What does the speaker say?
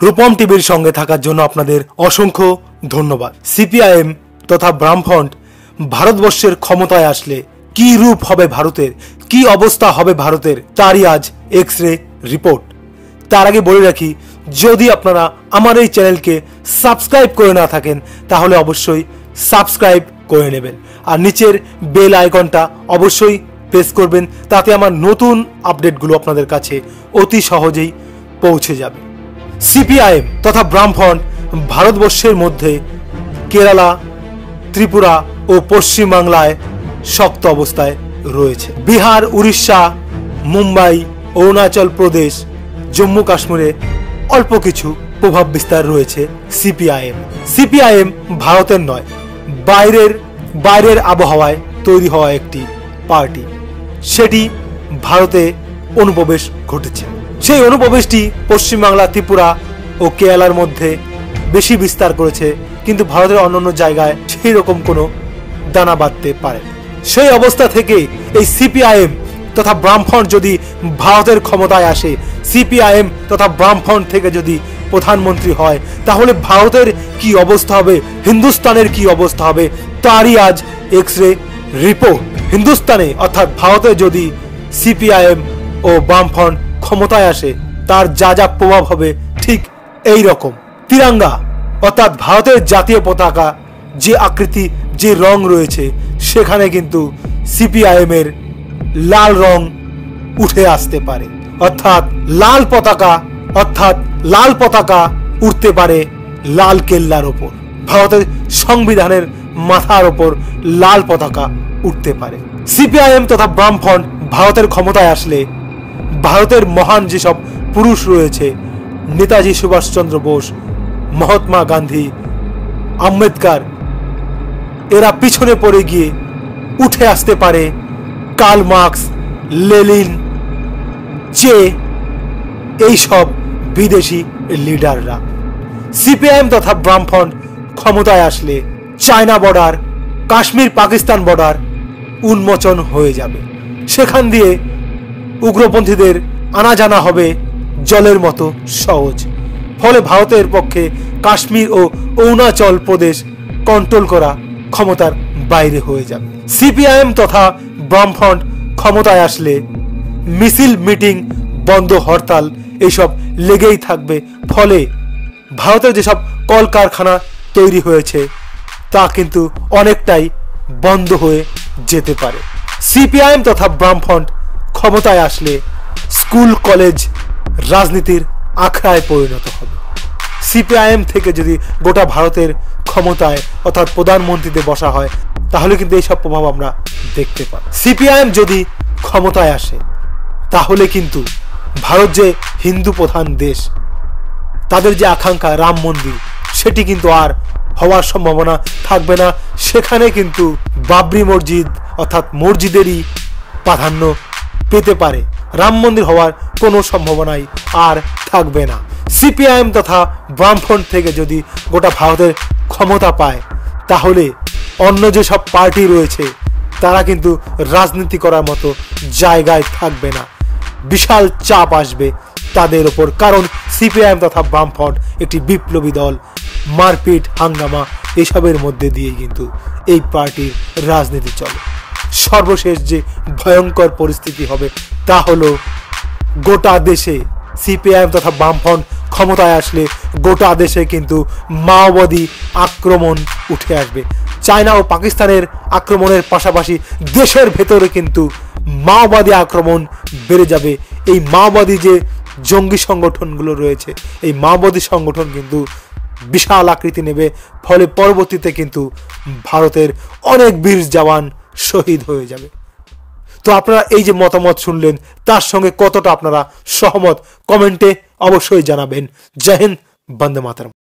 রূপম টিভির সঙ্গে থাকার জন্য আপনাদের অসংখ্য ধন্যবাদ। সিপিআইএম তথা ব্রাহ্মণ্ড ভারতবর্ষের ক্ষমতায় আসলে কি রূপ হবে ভারতের, কি অবস্থা হবে ভারতের, তারই আজ এক্স রে রিপোর্ট তার আগে বলে রাখি, যদি আপনারা আমার এই চ্যানেলকে সাবস্ক্রাইব করে না থাকেন, তাহলে অবশ্যই সাবস্ক্রাইব করে নেবেন। আর নিচের বেল আইকনটা অবশ্যই প্রেস করবেন, তাতে আমার নতুন আপডেটগুলো আপনাদের কাছে অতি সহজেই পৌঁছে যাবে। সিপিআইএম তথা ব্রাহ্মণ ভারতবর্ষের মধ্যে কেরালা, ত্রিপুরা ও পশ্চিমবাংলায় শক্ত অবস্থায় রয়েছে। বিহার, উড়িষ্যা, মুম্বাই, অরুণাচল প্রদেশ, জম্মু কাশ্মীরে অল্প কিছু প্রভাব বিস্তার রয়েছে সিপিআইএম। সিপিআইএম ভারতের নয়, বাইরের বাইরের আবহাওয়ায় তৈরি হওয়া একটি পার্টি। সেটি ভারতে অনুপ্রবেশ ঘটেছে। সেই অনুপ্রবেশটি পশ্চিমবাংলা, ত্রিপুরা ও কেরালার মধ্যে বেশি বিস্তার করেছে, কিন্তু ভারতের অন্যান্য জায়গায় সেই রকম কোনো দানা বাঁধতে পারে সেই অবস্থা থেকে এই সিপিআইএম তথা ব্রাহ্মণ যদি ভারতের ক্ষমতায় আসে, সিপিআইএম তথা ব্রাহ্মণ থেকে যদি প্রধানমন্ত্রী হয়, তাহলে ভারতের কি অবস্থা হবে? হিন্দুস্তানের কি অবস্থা হবে? তারই আজ এক্স রে রিপোর্ট হিন্দুস্তানে অর্থাৎ ভারতে যদি সিপিআইএম ও বামফ্রন্ট ক্ষমতায় আসে, তার যা যা প্রভাব হবে ঠিক এই রকম। তিরাঙ্গা, অর্থাৎ ভারতের জাতীয় পতাকা, যে আকৃতি, যে রং রয়েছে, সেখানে কিন্তু সিপিআইএম এর লাল রং উঠে আসতে পারে। অর্থাৎ লাল পতাকা, অর্থাৎ লাল পতাকা উঠতে পারে লাল কেল্লার ওপর। ভারতের সংবিধানের মাথার ওপর লাল পতাকা উঠতে পারে। সিপিআইএম তথা বামফ্রন্ট ভারতের ক্ষমতায় আসলে ভারতের মহান যেসব পুরুষ রয়েছে, নেতাজি সুভাষচন্দ্র বোস, মহাত্মা গান্ধী, আম্বেদকার, এরা পিছনে পড়ে গিয়ে উঠে আসতে পারে কার্ল মার্কস লেলিন চে এইসব বিদেশি লিডাররা। সিপিআইএম তথা ব্রাহ্মণ ক্ষমতায় আসলে China border Kashmir Pakistan border উন্মোচন হয়ে যাবে। সেখান দিয়ে উগ্রপন্থীদের আনা জানা হবে জলের মতো সহজ। ফলে ভারতের পক্ষে কাশ্মীর ও অরুণাচল প্রদেশ কন্ট্রোল করা ক্ষমতার বাইরে হয়ে যাবে। সিপিআইএম তথা বামফ্রন্ট ক্ষমতায় আসলে মিছিল, মিটিং, বন্ধ হরতাল এইসব লেগেই থাকবে। ফলে ভারতের যেসব কলকারখানা তৈরি হয়েছে, তা কিন্তু অনেকটাই বন্ধ হয়ে যেতে পারে। সিপিআইএম তথা বামফ্রন্ট ক্ষমতায় আসলে স্কুল, কলেজ রাজনীতির আখড়ায় পরিণত হবে। সিপিআইএম থেকে যদি গোটা ভারতের ক্ষমতায় অর্থাৎ প্রধানমন্ত্রীতে বসা হয়, তাহলে কিন্তু এইসব প্রভাব আমরা দেখতে পাই সিপিআইএম যদি ক্ষমতায় আসে, তাহলে কিন্তু ভারত যে হিন্দু প্রধান দেশ, তাদের যে আকাঙ্ক্ষা রাম মন্দির, সেটি কিন্তু আর হওয়ার সম্ভাবনা থাকবে না। সেখানে কিন্তু বাবরি মসজিদ অর্থাৎ মসজিদেরই প্রাধান্য পেতে পারে। রাম মন্দির হওয়ার কোনো সম্ভাবনাই আর থাকবে না। সিপিআইএম তথা বামফ্রন্ট থেকে যদি গোটা ভারতের ক্ষমতা পায়, তাহলে অন্য যেসব পার্টি রয়েছে, তারা কিন্তু রাজনীতি করার মতো জায়গায় থাকবে না। বিশাল চাপ আসবে তাদের ওপর। কারণ সিপিআইএম তথা বামফ্রন্ট একটি বিপ্লবী দল, মারপিট, হাঙ্গামা, এসবের মধ্যে দিয়ে কিন্তু এই পার্টির রাজনীতি চলে। সর্বশেষ যে ভয়ঙ্কর পরিস্থিতি হবে, তা হলো গোটা দেশে সিপিআইএম তথা বামফ্রন্ট ক্ষমতায় আসলে গোটা দেশে কিন্তু মাওবাদী আক্রমণ উঠে আসবে। চায়না ও পাকিস্তানের আক্রমণের পাশাপাশি দেশের ভেতরে কিন্তু মাওবাদী আক্রমণ বেড়ে যাবে। এই মাওবাদী যে জঙ্গি সংগঠনগুলো রয়েছে, এই মাওবাদী সংগঠন কিন্তু বিশাল আকৃতি নেবে। ফলে পরবর্তীতে কিন্তু ভারতের অনেক বীর জওয়ান শহীদ হয়ে যাবে। তো আপনারা এই যে মতামত শুনলেন, তার সঙ্গে কতটা আপনারা সহমত, কমেন্টে অবশ্যই জানাবেন। জয় বন্দে মাতরম।